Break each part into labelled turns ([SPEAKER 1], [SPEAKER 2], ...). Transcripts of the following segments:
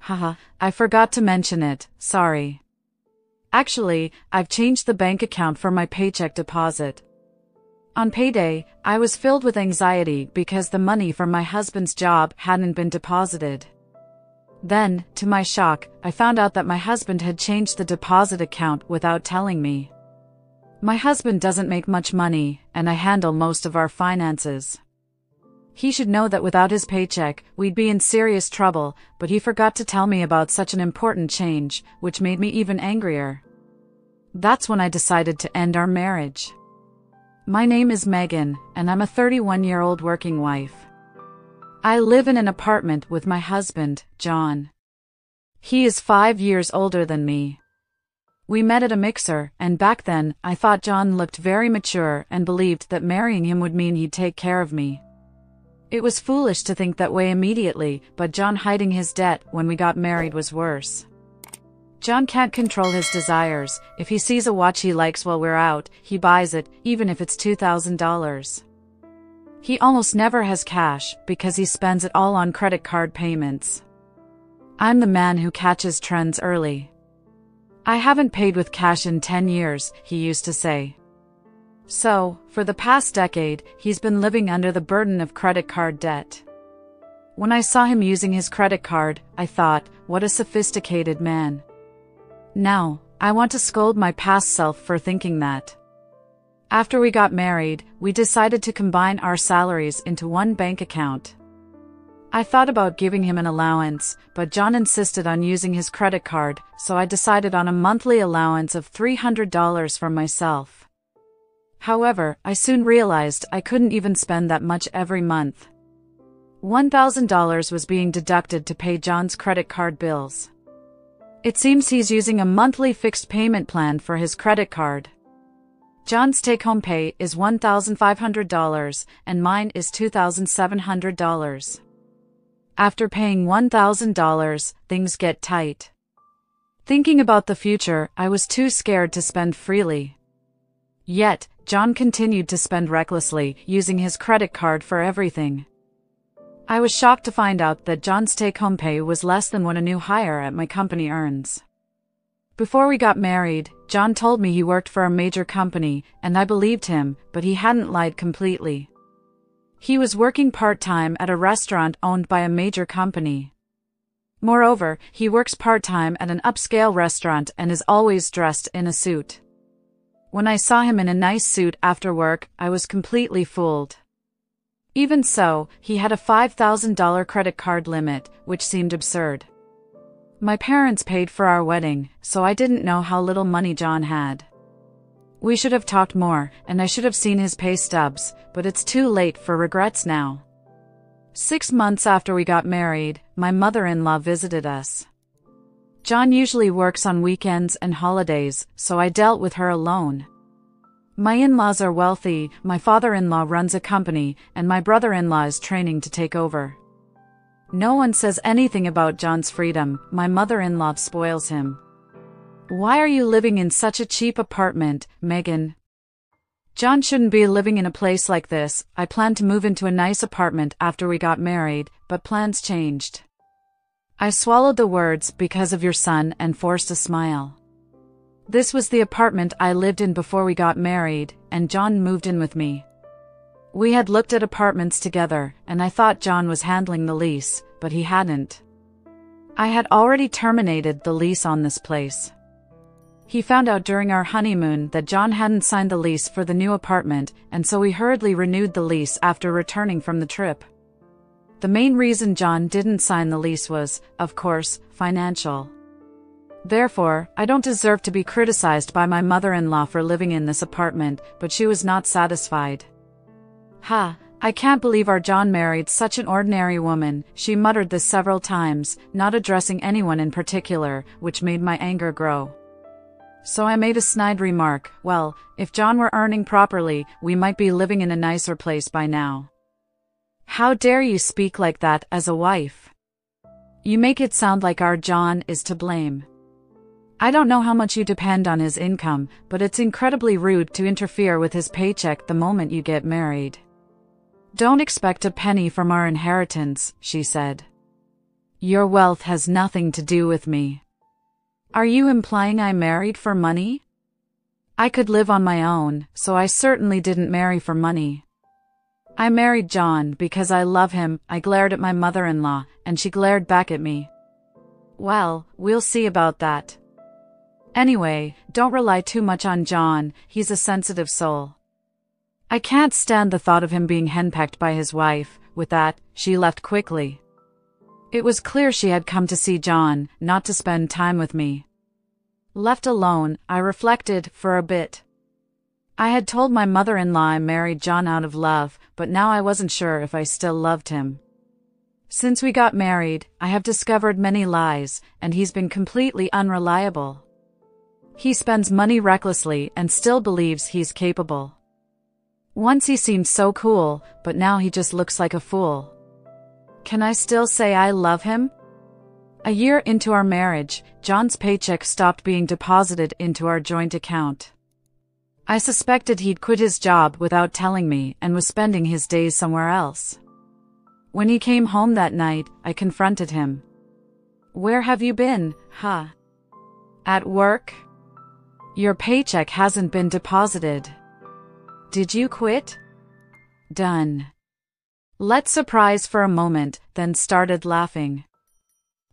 [SPEAKER 1] Haha, I forgot to mention it, sorry. Actually, I've changed the bank account for my paycheck deposit. On payday, I was filled with anxiety because the money from my husband's job hadn't been deposited. Then, to my shock, I found out that my husband had changed the deposit account without telling me. My husband doesn't make much money, and I handle most of our finances. He should know that without his paycheck, we'd be in serious trouble, but he forgot to tell me about such an important change, which made me even angrier. That's when I decided to end our marriage. My name is Megan, and I'm a 31 year old working wife. I live in an apartment with my husband, John. He is five years older than me. We met at a mixer, and back then, I thought John looked very mature and believed that marrying him would mean he'd take care of me. It was foolish to think that way immediately, but John hiding his debt when we got married was worse. John can't control his desires. If he sees a watch he likes while we're out, he buys it, even if it's $2,000. He almost never has cash because he spends it all on credit card payments. I'm the man who catches trends early. I haven't paid with cash in 10 years, he used to say. So, for the past decade, he's been living under the burden of credit card debt. When I saw him using his credit card, I thought, what a sophisticated man. Now, I want to scold my past self for thinking that. After we got married, we decided to combine our salaries into one bank account. I thought about giving him an allowance, but John insisted on using his credit card, so I decided on a monthly allowance of $300 for myself. However, I soon realized I couldn't even spend that much every month. $1,000 was being deducted to pay John's credit card bills. It seems he's using a monthly fixed payment plan for his credit card. John's take-home pay is $1,500 and mine is $2,700. After paying $1,000, things get tight. Thinking about the future, I was too scared to spend freely. Yet, John continued to spend recklessly, using his credit card for everything. I was shocked to find out that John's take-home pay was less than what a new hire at my company earns. Before we got married, John told me he worked for a major company, and I believed him, but he hadn't lied completely. He was working part-time at a restaurant owned by a major company. Moreover, he works part-time at an upscale restaurant and is always dressed in a suit. When I saw him in a nice suit after work, I was completely fooled. Even so, he had a $5,000 credit card limit, which seemed absurd. My parents paid for our wedding, so I didn't know how little money John had. We should have talked more, and I should have seen his pay stubs, but it's too late for regrets now. Six months after we got married, my mother-in-law visited us. John usually works on weekends and holidays, so I dealt with her alone. My in-laws are wealthy, my father-in-law runs a company, and my brother-in-law is training to take over. No one says anything about John's freedom, my mother-in-law spoils him. Why are you living in such a cheap apartment, Megan? John shouldn't be living in a place like this. I planned to move into a nice apartment after we got married, but plans changed. I swallowed the words because of your son and forced a smile. This was the apartment I lived in before we got married, and John moved in with me. We had looked at apartments together, and I thought John was handling the lease, but he hadn't. I had already terminated the lease on this place. He found out during our honeymoon that John hadn't signed the lease for the new apartment, and so we hurriedly renewed the lease after returning from the trip. The main reason John didn't sign the lease was, of course, financial. Therefore, I don't deserve to be criticized by my mother-in-law for living in this apartment, but she was not satisfied. Ha, I can't believe our John married such an ordinary woman, she muttered this several times, not addressing anyone in particular, which made my anger grow. So I made a snide remark, well, if John were earning properly, we might be living in a nicer place by now. How dare you speak like that as a wife? You make it sound like our John is to blame. I don't know how much you depend on his income, but it's incredibly rude to interfere with his paycheck the moment you get married. Don't expect a penny from our inheritance, she said. Your wealth has nothing to do with me. Are you implying I married for money? I could live on my own, so I certainly didn't marry for money. I married John because I love him. I glared at my mother-in-law, and she glared back at me. Well, we'll see about that. Anyway, don't rely too much on John, he's a sensitive soul. I can't stand the thought of him being henpecked by his wife. With that, she left quickly. It was clear she had come to see John, not to spend time with me. Left alone, I reflected for a bit. I had told my mother-in-law I married John out of love, but now I wasn't sure if I still loved him. Since we got married, I have discovered many lies, and he's been completely unreliable. He spends money recklessly and still believes he's capable. Once he seemed so cool, but now he just looks like a fool. Can I still say I love him? A year into our marriage, John's paycheck stopped being deposited into our joint account. I suspected he'd quit his job without telling me and was spending his days somewhere else. When he came home that night, I confronted him. Where have you been, huh? At work? Your paycheck hasn't been deposited. Did you quit? Done. Let's surprise for a moment, then started laughing.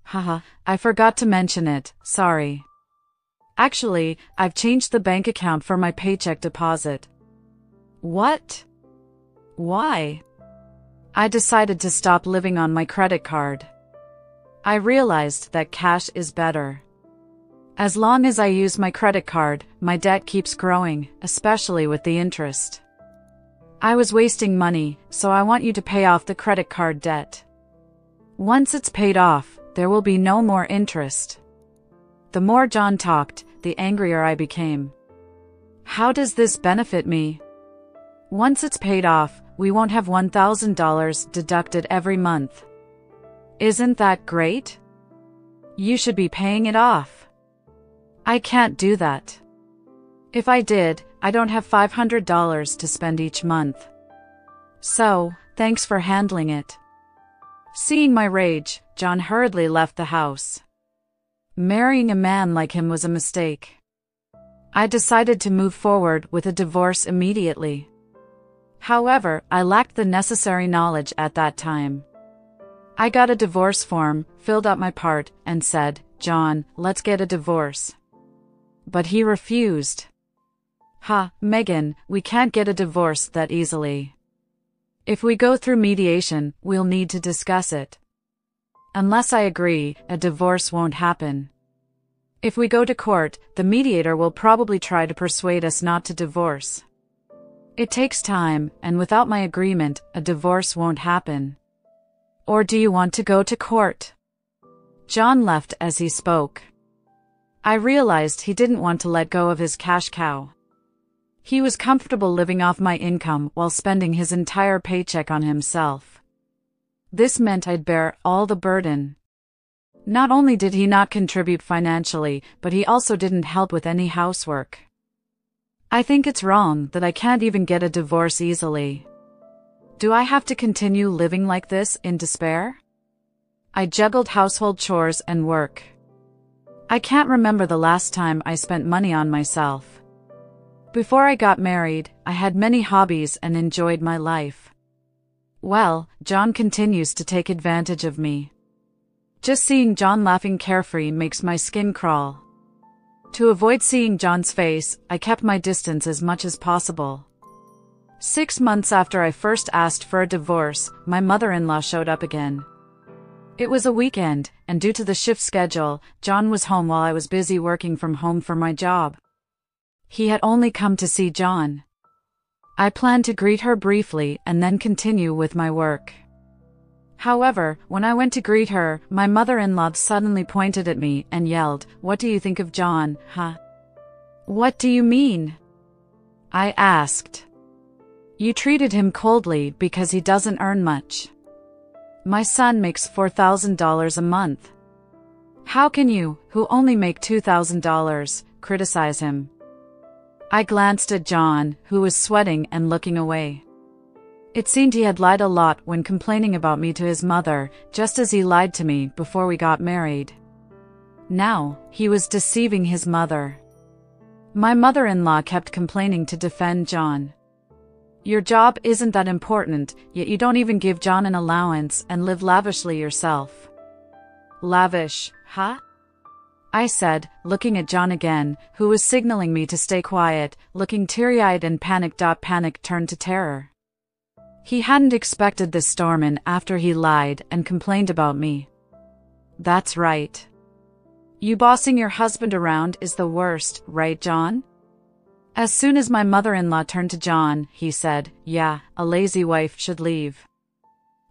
[SPEAKER 1] Haha, I forgot to mention it, sorry. Actually, I've changed the bank account for my paycheck deposit. What? Why? I decided to stop living on my credit card. I realized that cash is better. As long as I use my credit card, my debt keeps growing, especially with the interest. I was wasting money, so I want you to pay off the credit card debt. Once it's paid off, there will be no more interest. The more John talked, the angrier I became. How does this benefit me? Once it's paid off, we won't have $1,000 deducted every month. Isn't that great? You should be paying it off. I can't do that. If I did, I don't have $500 to spend each month. So, thanks for handling it. Seeing my rage, John hurriedly left the house. Marrying a man like him was a mistake. I decided to move forward with a divorce immediately. However, I lacked the necessary knowledge at that time. I got a divorce form, filled out my part, and said, John, let's get a divorce. But he refused. Ha, Megan, we can't get a divorce that easily. If we go through mediation, we'll need to discuss it. Unless I agree, a divorce won't happen. If we go to court, the mediator will probably try to persuade us not to divorce. It takes time, and without my agreement, a divorce won't happen. Or do you want to go to court? John left as he spoke. I realized he didn't want to let go of his cash cow. He was comfortable living off my income while spending his entire paycheck on himself. This meant I'd bear all the burden. Not only did he not contribute financially, but he also didn't help with any housework. I think it's wrong that I can't even get a divorce easily. Do I have to continue living like this in despair? I juggled household chores and work. I can't remember the last time I spent money on myself. Before I got married, I had many hobbies and enjoyed my life. Well, John continues to take advantage of me. Just seeing John laughing carefree makes my skin crawl. To avoid seeing John's face, I kept my distance as much as possible. Six months after I first asked for a divorce, my mother-in-law showed up again. It was a weekend, and due to the shift schedule, John was home while I was busy working from home for my job. He had only come to see John. I planned to greet her briefly and then continue with my work. However, when I went to greet her, my mother-in-law suddenly pointed at me and yelled, What do you think of John, huh? What do you mean? I asked. You treated him coldly because he doesn't earn much. My son makes $4,000 a month. How can you, who only make $2,000, criticize him? I glanced at John, who was sweating and looking away. It seemed he had lied a lot when complaining about me to his mother, just as he lied to me before we got married. Now, he was deceiving his mother. My mother-in-law kept complaining to defend John. Your job isn't that important, yet you don't even give John an allowance and live lavishly yourself. Lavish, huh? I said, looking at John again, who was signaling me to stay quiet, looking teary-eyed and panicked. Ah, panic turned to terror. He hadn't expected this storm after he lied and complained about me. That's right. You bossing your husband around is the worst, right John? As soon as my mother-in-law turned to John, he said, yeah, a lazy wife should leave.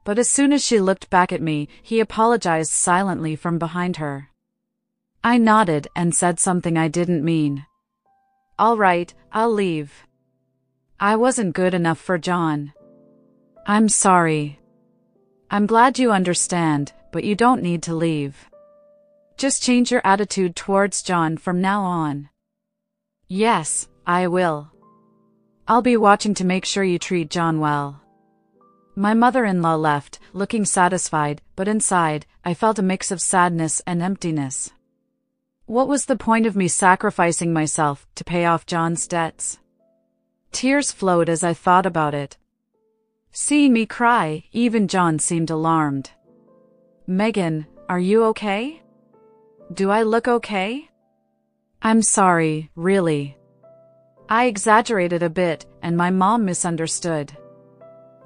[SPEAKER 1] But as soon as she looked back at me, he apologized silently from behind her. I nodded and said something I didn't mean. All right, I'll leave. I wasn't good enough for John. I'm sorry. I'm glad you understand, but you don't need to leave. Just change your attitude towards John from now on. Yes, I will. I'll be watching to make sure you treat John well. My mother-in-law left, looking satisfied, but inside, I felt a mix of sadness and emptiness. What was the point of me sacrificing myself to pay off John's debts? Tears flowed as I thought about it, Seeing me cry, even John seemed alarmed. Megan, are you okay? Do I look okay? I'm sorry, really. I exaggerated a bit, and my mom misunderstood.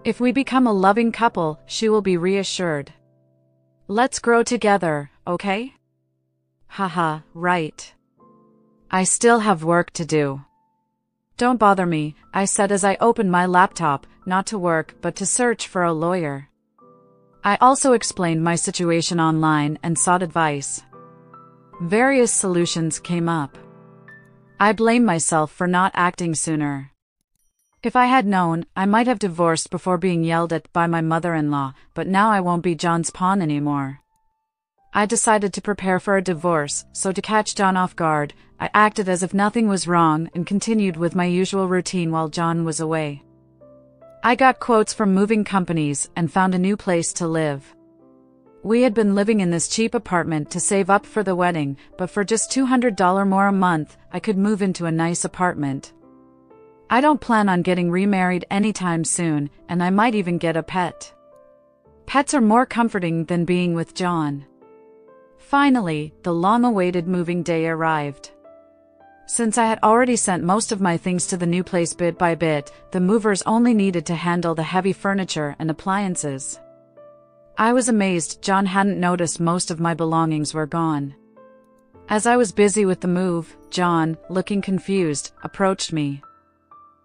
[SPEAKER 1] If we become a loving couple, she will be reassured. Let's grow together, okay? Haha, right. I still have work to do. Don't bother me, I said as I opened my laptop, not to work but to search for a lawyer. I also explained my situation online and sought advice. Various solutions came up. I blame myself for not acting sooner. If I had known, I might have divorced before being yelled at by my mother-in-law, but now I won't be John's pawn anymore. I decided to prepare for a divorce, so to catch John off guard, I acted as if nothing was wrong and continued with my usual routine while John was away. I got quotes from moving companies and found a new place to live. We had been living in this cheap apartment to save up for the wedding, but for just $200 more a month, I could move into a nice apartment. I don't plan on getting remarried anytime soon, and I might even get a pet. Pets are more comforting than being with John. Finally, the long-awaited moving day arrived. Since I had already sent most of my things to the new place bit by bit, the movers only needed to handle the heavy furniture and appliances. I was amazed John hadn't noticed most of my belongings were gone. As I was busy with the move, John, looking confused, approached me.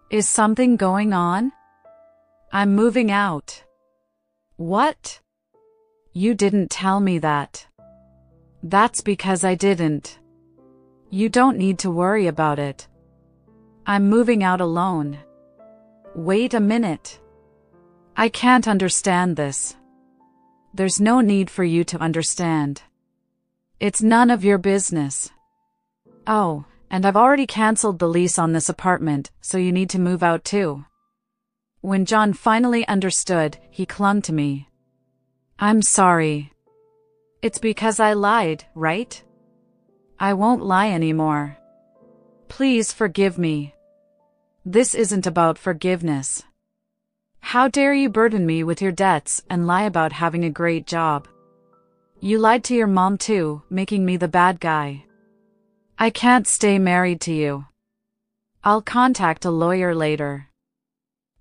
[SPEAKER 1] Is something going on? I'm moving out. What? You didn't tell me that. That's because I didn't. You don't need to worry about it. I'm moving out alone. Wait a minute. I can't understand this. There's no need for you to understand. It's none of your business. Oh, and I've already cancelled the lease on this apartment, so you need to move out too. When John finally understood, he clung to me. I'm sorry. It's because I lied, right? I won't lie anymore. Please forgive me. This isn't about forgiveness. How dare you burden me with your debts and lie about having a great job? You lied to your mom too, making me the bad guy. I can't stay married to you. I'll contact a lawyer later.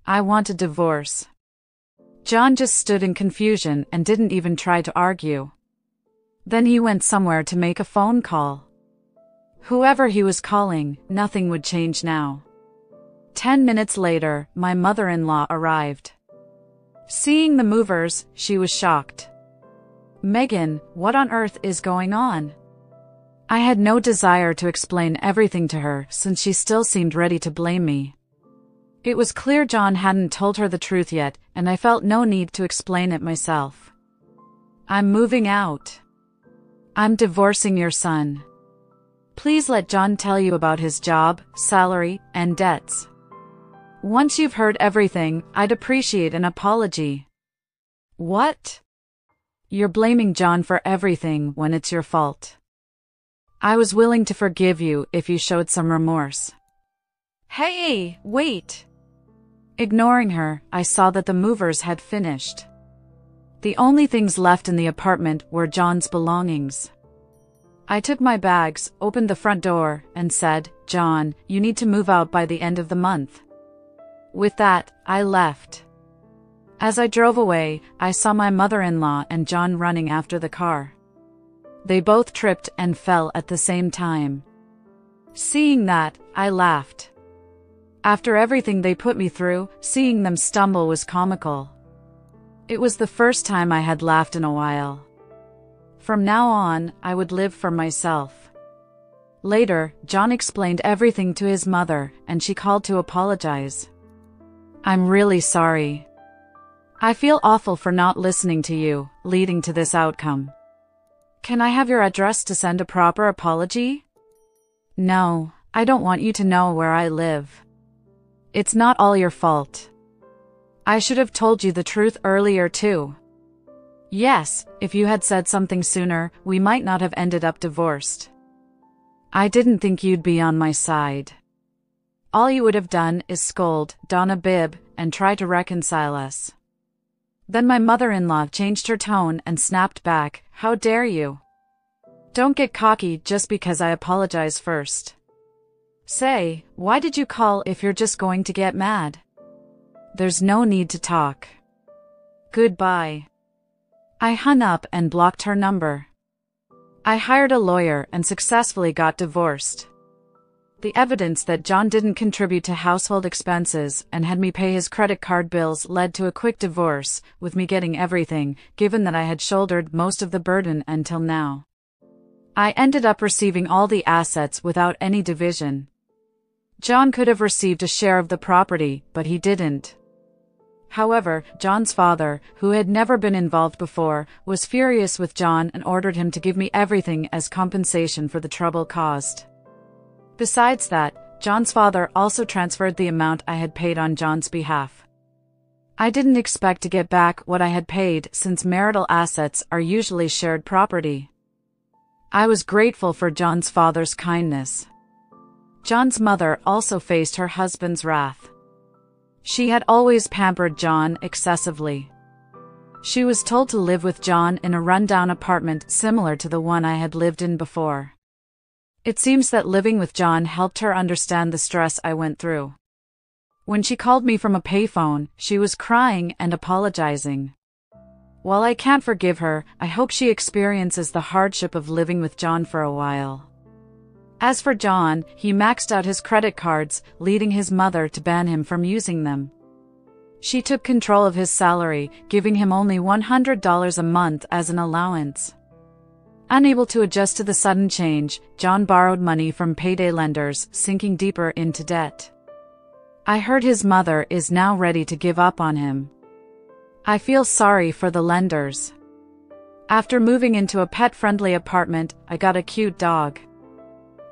[SPEAKER 1] I want a divorce. John just stood in confusion and didn't even try to argue. Then he went somewhere to make a phone call. Whoever he was calling, nothing would change now. Ten minutes later, my mother-in-law arrived. Seeing the movers, she was shocked. Megan, what on earth is going on? I had no desire to explain everything to her since she still seemed ready to blame me. It was clear John hadn't told her the truth yet, and I felt no need to explain it myself. I'm moving out. I'm divorcing your son. Please let John tell you about his job, salary, and debts. Once you've heard everything, I'd appreciate an apology. What? You're blaming John for everything when it's your fault. I was willing to forgive you if you showed some remorse. Hey, wait! Ignoring her, I saw that the movers had finished. The only things left in the apartment were John's belongings. I took my bags, opened the front door, and said, John, you need to move out by the end of the month. With that, I left. As I drove away, I saw my mother-in-law and John running after the car. They both tripped and fell at the same time. Seeing that, I laughed. After everything they put me through, seeing them stumble was comical. It was the first time I had laughed in a while. From now on, I would live for myself. Later, John explained everything to his mother, and she called to apologize. I'm really sorry. I feel awful for not listening to you, leading to this outcome. Can I have your address to send a proper apology? No, I don't want you to know where I live. It's not all your fault. I should have told you the truth earlier too. Yes, if you had said something sooner, we might not have ended up divorced. I didn't think you'd be on my side. All you would have done is scold, don a bib, and try to reconcile us. Then my mother-in-law changed her tone and snapped back, how dare you? Don't get cocky just because I apologize first. Say, why did you call if you're just going to get mad? There's no need to talk. Goodbye. I hung up and blocked her number. I hired a lawyer and successfully got divorced. The evidence that John didn't contribute to household expenses and had me pay his credit card bills led to a quick divorce, with me getting everything, given that I had shouldered most of the burden until now. I ended up receiving all the assets without any division. John could have received a share of the property, but he didn't. However, John's father, who had never been involved before, was furious with John and ordered him to give me everything as compensation for the trouble caused. Besides that, John's father also transferred the amount I had paid on John's behalf. I didn't expect to get back what I had paid since marital assets are usually shared property. I was grateful for John's father's kindness. John's mother also faced her husband's wrath. She had always pampered John excessively. She was told to live with John in a rundown apartment similar to the one I had lived in before. It seems that living with John helped her understand the stress I went through. When she called me from a payphone, she was crying and apologizing. While I can't forgive her, I hope she experiences the hardship of living with John for a while. As for John, he maxed out his credit cards, leading his mother to ban him from using them. She took control of his salary, giving him only $100 a month as an allowance. Unable to adjust to the sudden change, John borrowed money from payday lenders, sinking deeper into debt. I heard his mother is now ready to give up on him. I feel sorry for the lenders. After moving into a pet-friendly apartment, I got a cute dog.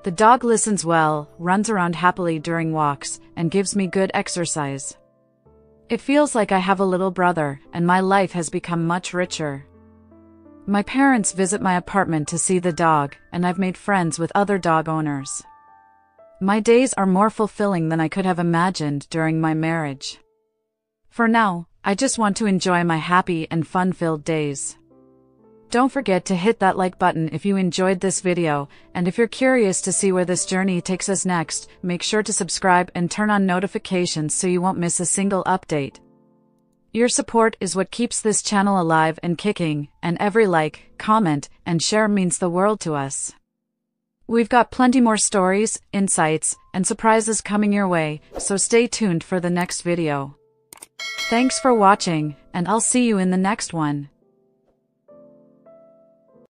[SPEAKER 1] The dog listens well, runs around happily during walks, and gives me good exercise. It feels like I have a little brother, and my life has become much richer. My parents visit my apartment to see the dog, and I've made friends with other dog owners. My days are more fulfilling than I could have imagined during my marriage. For now, I just want to enjoy my happy and fun-filled days. Don't forget to hit that like button if you enjoyed this video, and if you're curious to see where this journey takes us next, make sure to subscribe and turn on notifications so you won't miss a single update. Your support is what keeps this channel alive and kicking, and every like, comment, and share means the world to us. We've got plenty more stories, insights, and surprises coming your way, so stay tuned for the next video. Thanks for watching, and I'll see you in the next one.